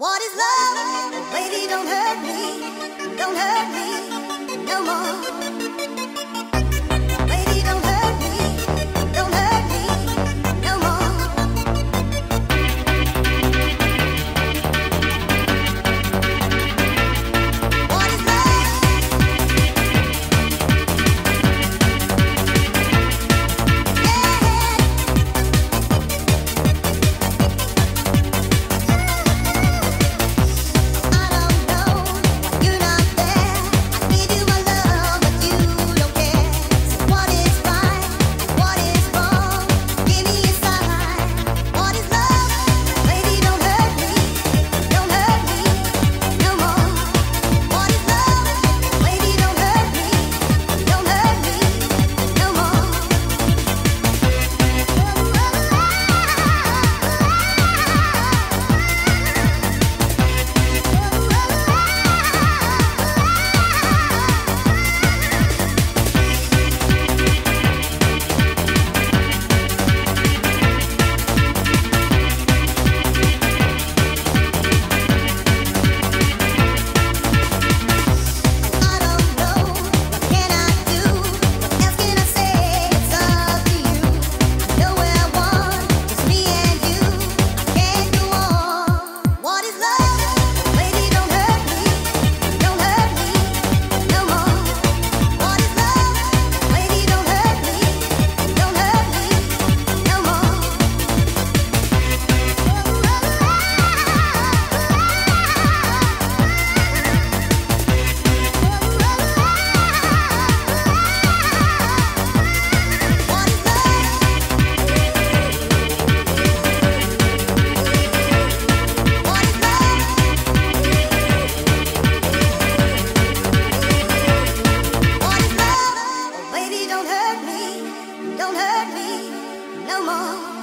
What is love? Baby, don't hurt me. Don't hurt me no more. don't hurt me no more.